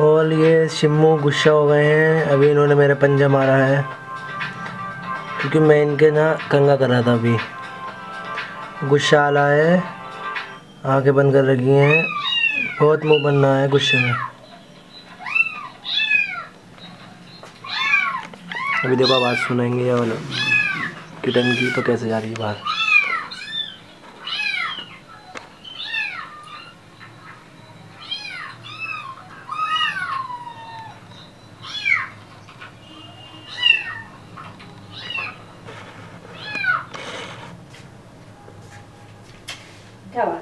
और ये शिमू गुस्सा हो गए हैं। अभी इन्होंने मेरा पंजा मारा है। क्योंकि मैं इनके ना कंगा कर रहा था अभी। गुस्सा आला है। आँखें बंद कर रखी हैं। बहुत मुँह बनना है गुस्से में। अभी देखो आवाज़ सुनाएँगे या किटन की तो कैसे जा रही है बाहर Chava.